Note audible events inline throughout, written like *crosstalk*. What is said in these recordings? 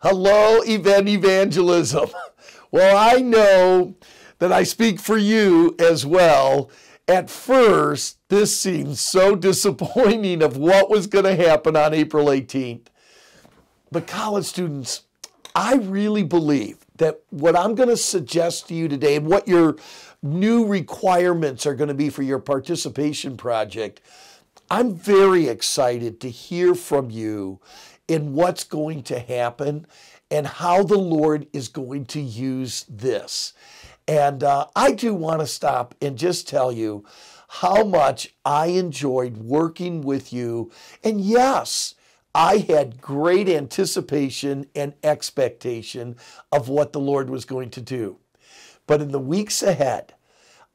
Hello, event evangelism. *laughs* Well, I know that I speak for you as well. At first, this seemed so *laughs* disappointing of what was going to happen on April 18th. But, college students, I really believe that what I'm going to suggest to you today and what your new requirements are going to be for your participation project, I'm very excited to hear from you in what's going to happen and how the Lord is going to use this. And uh, I do want to stop and just tell you how much I enjoyed working with you. And yes, I had great anticipation and expectation of what the Lord was going to do. But in the weeks ahead,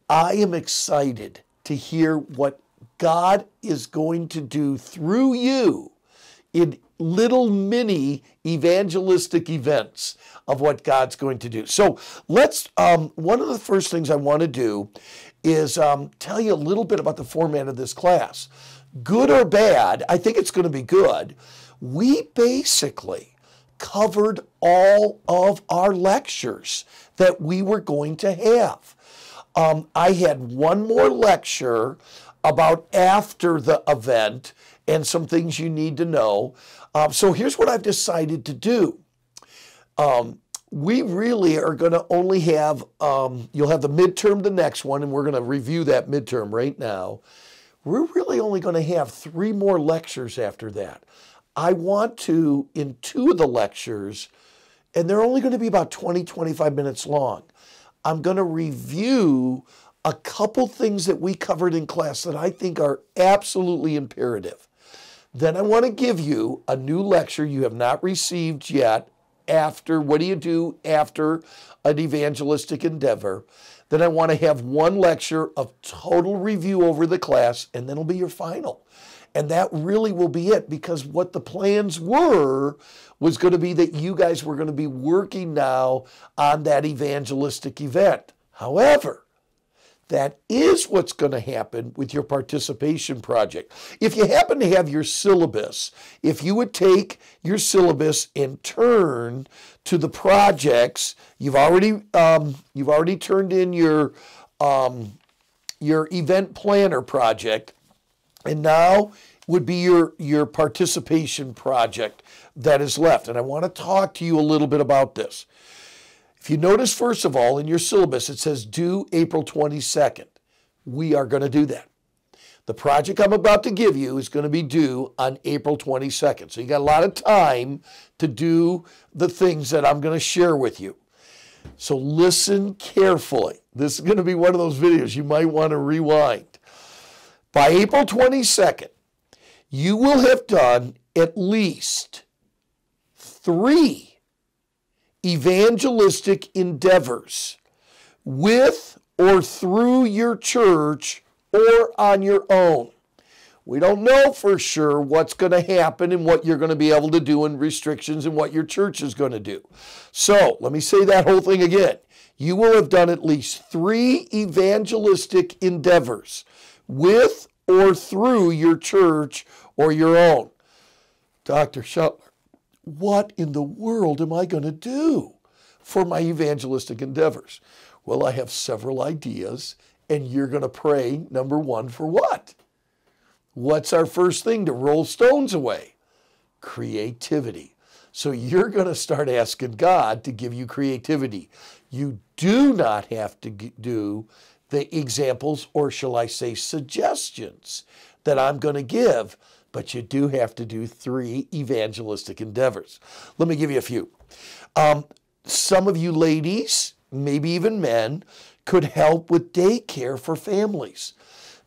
I am excited to hear what God is going to do through you in little mini evangelistic events of what God's going to do. So let's, um, one of the first things I want to do is um, tell you a little bit about the format of this class. Good or bad, I think it's going to be good. We basically covered all of our lectures that we were going to have. Um, I had one more lecture about after the event and some things you need to know. Um, so here's what I've decided to do. Um, we really are going to only have, um, you'll have the midterm the next one, and we're going to review that midterm right now. We're really only going to have three more lectures after that. I want to, in two of the lectures, and they're only going to be about 20, 25 minutes long, I'm going to review a couple things that we covered in class that I think are absolutely imperative. Then I want to give you a new lecture you have not received yet after what do you do after an evangelistic endeavor? Then I want to have one lecture of total review over the class, and then it'll be your final. And that really will be it because what the plans were was going to be that you guys were going to be working now on that evangelistic event. However, that is what's going to happen with your participation project. If you happen to have your syllabus, if you would take your syllabus and turn to the projects, you've already um, you've already turned in your um, your event planner project, and now would be your your participation project that is left. And I want to talk to you a little bit about this. If you notice, first of all, in your syllabus, it says due April 22nd. We are going to do that. The project I'm about to give you is going to be due on April 22nd. So you got a lot of time to do the things that I'm going to share with you. So listen carefully. This is going to be one of those videos you might want to rewind. By April 22nd, you will have done at least three evangelistic endeavors with or through your church or on your own. We don't know for sure what's going to happen and what you're going to be able to do and restrictions and what your church is going to do. So let me say that whole thing again. You will have done at least three evangelistic endeavors with or through your church or your own. Dr. Schuttler, what in the world am I going to do for my evangelistic endeavors? Well, I have several ideas, and you're going to pray, number one, for what? What's our first thing to roll stones away? Creativity. So you're going to start asking God to give you creativity. You do not have to do the examples, or shall I say, suggestions that I'm going to give but you do have to do three evangelistic endeavors. Let me give you a few. Um, some of you ladies, maybe even men, could help with daycare for families.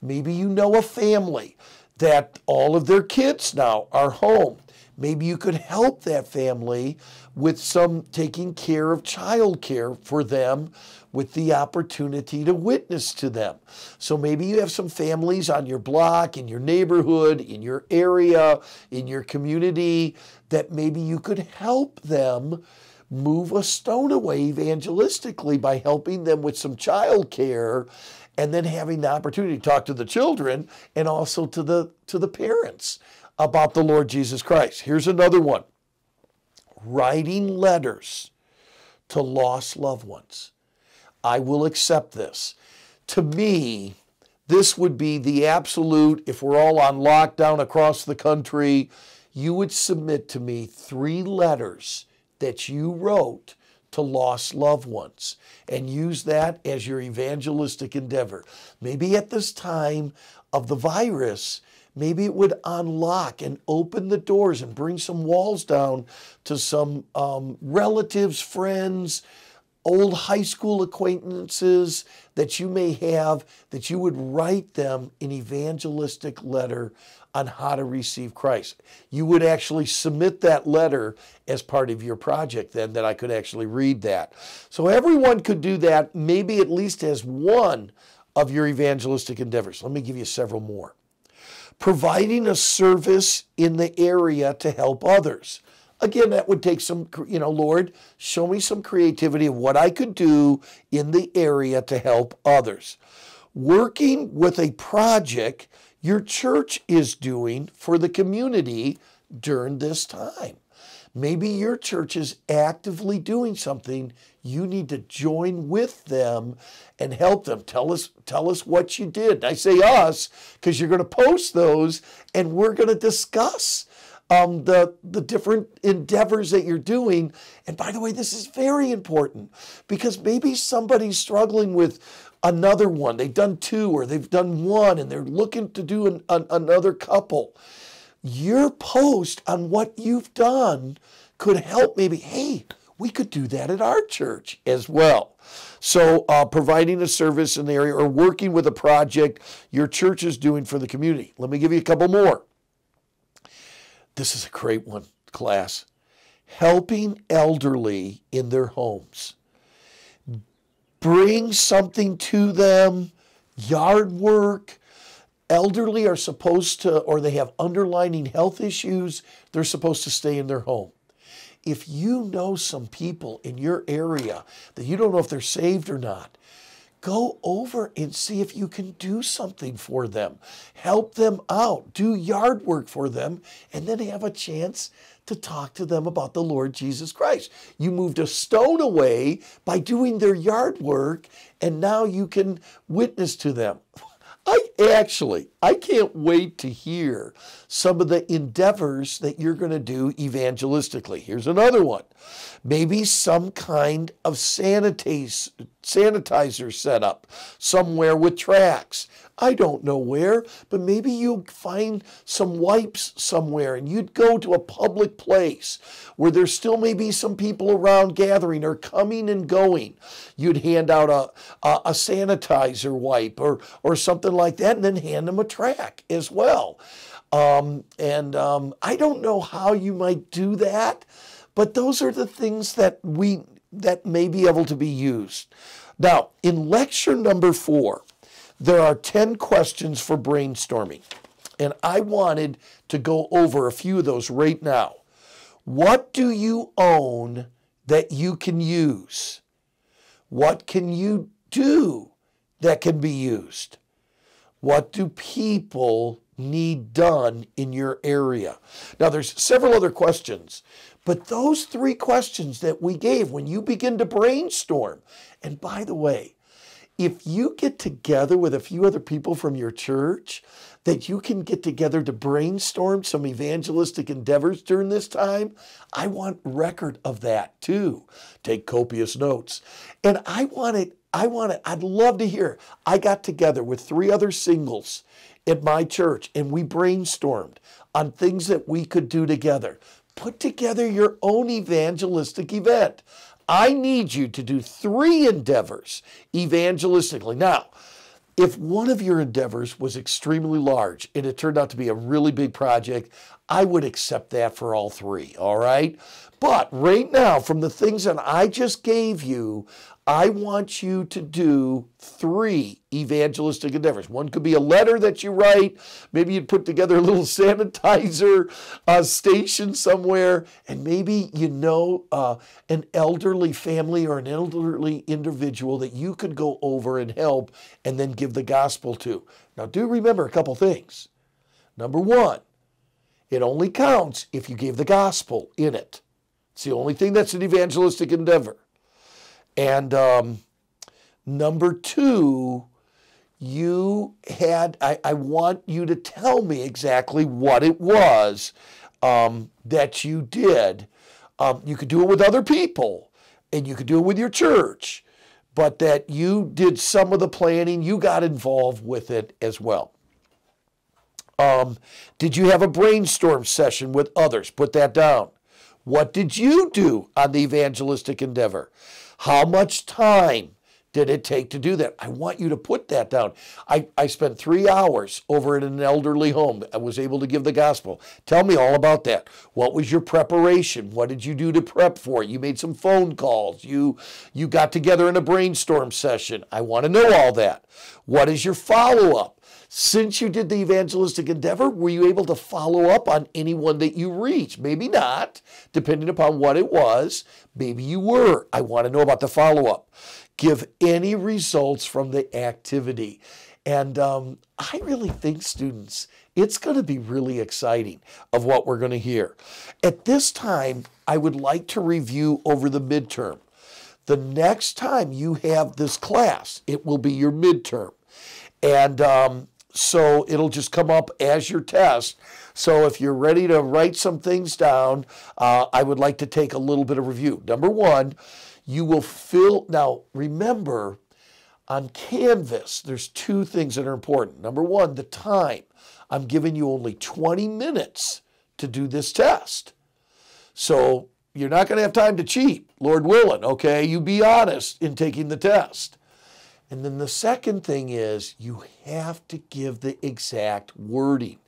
Maybe you know a family that all of their kids now are home. Maybe you could help that family with some taking care of child care for them with the opportunity to witness to them. So maybe you have some families on your block, in your neighborhood, in your area, in your community that maybe you could help them move a stone away evangelistically by helping them with some child care and then having the opportunity to talk to the children and also to the to the parents about the Lord Jesus Christ. Here's another one. Writing letters to lost loved ones. I will accept this. To me, this would be the absolute, if we're all on lockdown across the country, you would submit to me three letters that you wrote to lost loved ones and use that as your evangelistic endeavor. Maybe at this time of the virus, maybe it would unlock and open the doors and bring some walls down to some um, relatives, friends, old high school acquaintances that you may have, that you would write them an evangelistic letter on how to receive Christ. You would actually submit that letter as part of your project, then, that I could actually read that. So everyone could do that, maybe at least as one of your evangelistic endeavors. Let me give you several more providing a service in the area to help others. Again, that would take some, you know, Lord, show me some creativity of what I could do in the area to help others. Working with a project your church is doing for the community during this time. Maybe your church is actively doing something. You need to join with them and help them. Tell us, tell us what you did. I say us because you're going to post those and we're going to discuss um, the, the different endeavors that you're doing. And by the way, this is very important because maybe somebody's struggling with another one. They've done two or they've done one and they're looking to do an, an, another couple. Your post on what you've done could help maybe, hey, we could do that at our church as well. So, uh, providing a service in the area or working with a project your church is doing for the community. Let me give you a couple more. This is a great one, class. Helping elderly in their homes. Bring something to them, yard work. Elderly are supposed to, or they have underlining health issues, they're supposed to stay in their home. If you know some people in your area that you don't know if they're saved or not, go over and see if you can do something for them. Help them out. Do yard work for them, and then have a chance to talk to them about the Lord Jesus Christ. You moved a stone away by doing their yard work, and now you can witness to them. *laughs* I actually, I can't wait to hear some of the endeavors that you're going to do evangelistically. Here's another one. Maybe some kind of sanitize, sanitizer setup somewhere with tracts. I don't know where, but maybe you find some wipes somewhere and you'd go to a public place where there still may be some people around gathering or coming and going. You'd hand out a, a, a sanitizer wipe or, or something like that and then hand them a tract as well. Um, and um, I don't know how you might do that, but those are the things that we that may be able to be used. Now, in lecture number four, there are 10 questions for brainstorming. And I wanted to go over a few of those right now. What do you own that you can use? What can you do that can be used? What do people need done in your area? Now, there's several other questions, but those three questions that we gave when you begin to brainstorm, and by the way, if you get together with a few other people from your church, that you can get together to brainstorm some evangelistic endeavors during this time, I want record of that too. Take copious notes. And I want it, I want it, I'd love to hear. I got together with three other singles at my church and we brainstormed on things that we could do together. Put together your own evangelistic event. I need you to do three endeavors evangelistically. Now, if one of your endeavors was extremely large and it turned out to be a really big project, I would accept that for all three, all right? But right now, from the things that I just gave you, I want you to do three evangelistic endeavors. One could be a letter that you write. Maybe you'd put together a little *laughs* sanitizer uh, station somewhere. And maybe you know uh, an elderly family or an elderly individual that you could go over and help and then give the gospel to. Now, do remember a couple things. Number one, it only counts if you gave the gospel in it. It's the only thing that's an evangelistic endeavor. And um, number two, you had, I, I, want you to tell me exactly what it was um, that you did. Um, you could do it with other people and you could do it with your church, but that you did some of the planning, you got involved with it as well. Um, did you have a brainstorm session with others? Put that down. What did you do on the evangelistic endeavor? How much time did it take to do that? I want you to put that down. I, I spent three hours over at an elderly home. I was able to give the gospel. Tell me all about that. What was your preparation? What did you do to prep for it? You made some phone calls. You you got together in a brainstorm session. I want to know all that. What is your follow-up? Since you did the evangelistic endeavor, were you able to follow up on anyone that you reached? Maybe not, depending upon what it was. Maybe you were. I want to know about the follow up. Give any results from the activity. And um, I really think, students, it's going to be really exciting of what we're going to hear. At this time, I would like to review over the midterm. The next time you have this class, it will be your midterm. And um, so it'll just come up as your test. So if you're ready to write some things down, uh, I would like to take a little bit of review. Number one, you will fill, now remember, on Canvas, there's two things that are important. Number one, the time. I'm giving you only 20 minutes to do this test. So you're not going to have time to cheat, Lord willing, okay? You be honest in taking the test. And then the second thing is you have to give the exact wording.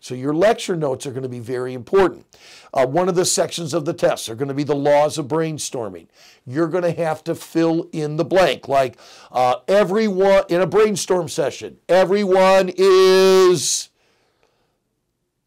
So your lecture notes are going to be very important. Uh, one of the sections of the test are going to be the laws of brainstorming. You're going to have to fill in the blank, like uh, everyone in a brainstorm session, everyone is.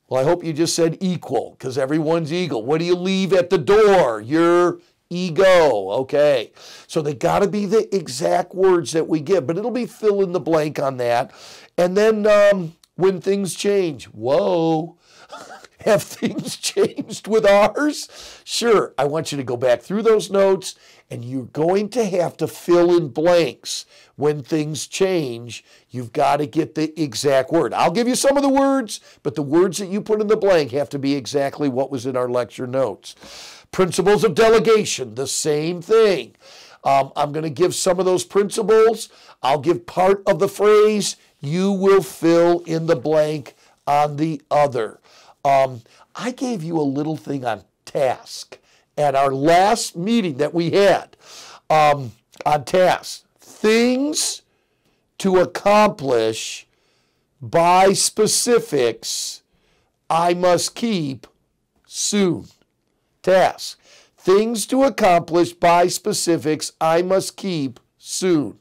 Well, I hope you just said equal because everyone's equal. What do you leave at the door? Your ego. Okay. So they got to be the exact words that we give, but it'll be fill in the blank on that. And then um, when things change, whoa. *laughs* Have things *laughs* changed with ours? Sure, I want you to go back through those notes and you're going to have to fill in blanks when things change. You've got to get the exact word. I'll give you some of the words, but the words that you put in the blank have to be exactly what was in our lecture notes. Principles of delegation, the same thing. Um, I'm going to give some of those principles. I'll give part of the phrase. You will fill in the blank on the other. Um, I gave you a little thing on task at our last meeting that we had um, on task. Things to accomplish by specifics I must keep soon task. Things to accomplish by specifics I must keep soon.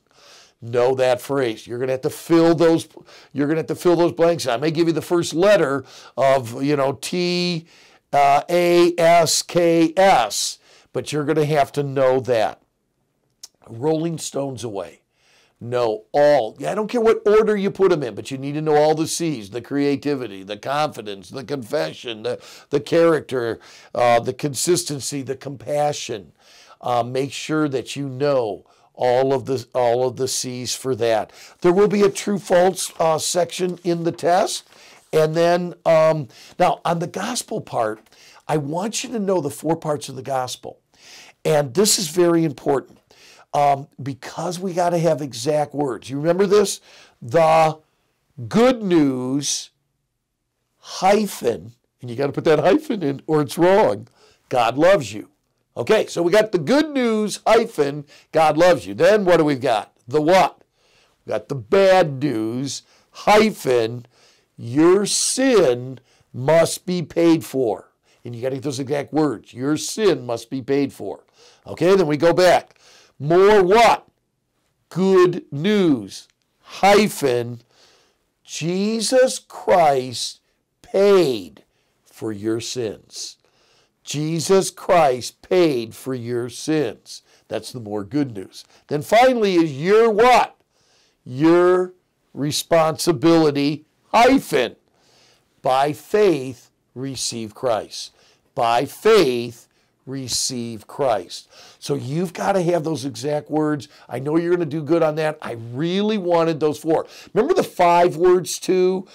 Know that phrase. You're gonna have to fill those. You're gonna have to fill those blanks. I may give you the first letter of you know T uh, A S K S, but you're gonna have to know that. Rolling stones away know all. I don't care what order you put them in, but you need to know all the C's the creativity, the confidence, the confession, the, the character, uh, the consistency, the compassion. Uh, make sure that you know all of the all of the C's for that. There will be a true false uh, section in the test, and then um, now on the gospel part, I want you to know the four parts of the gospel, and this is very important um, because we got to have exact words. You remember this? The good news hyphen, and you got to put that hyphen in or it's wrong. God loves you. Okay, so we got the good news hyphen, God loves you. Then what do we got? The what? We got the bad news hyphen, your sin must be paid for. And you got to get those exact words. Your sin must be paid for. Okay, then we go back. More what? Good news. Hyphen, Jesus Christ paid for your sins. Jesus Christ paid for your sins. That's the more good news. Then finally is your what? Your responsibility, hyphen, by faith receive Christ. By faith receive Christ. So you've got to have those exact words. I know you're going to do good on that. I really wanted those four. Remember the five words too?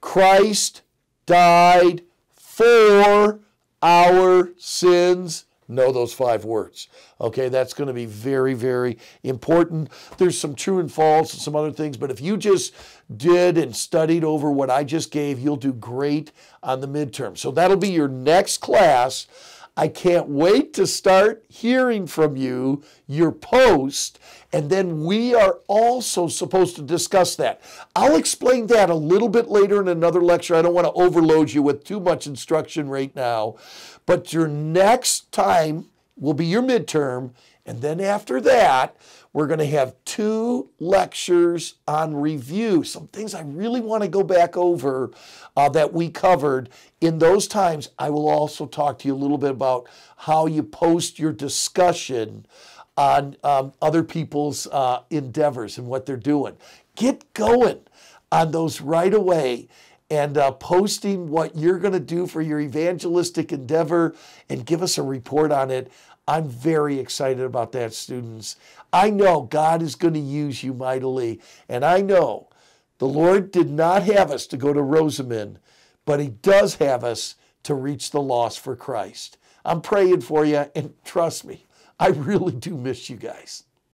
Christ died for our sins know those five words. Okay, that's going to be very, very important. There's some true and false and some other things, but if you just did and studied over what I just gave, you'll do great on the midterm. So that'll be your next class. I can't wait to start hearing from you, your post, and then we are also supposed to discuss that. I'll explain that a little bit later in another lecture. I don't want to overload you with too much instruction right now. But your next time will be your midterm. And then after that, we're going to have two lectures on review, some things I really want to go back over uh, that we covered. In those times, I will also talk to you a little bit about how you post your discussion on um, other people's uh, endeavors and what they're doing. Get going on those right away and uh, posting what you're going to do for your evangelistic endeavor and give us a report on it. I'm very excited about that, students. I know God is going to use you mightily, and I know the Lord did not have us to go to Rosamond, but He does have us to reach the lost for Christ. I'm praying for you, and trust me, I really do miss you guys.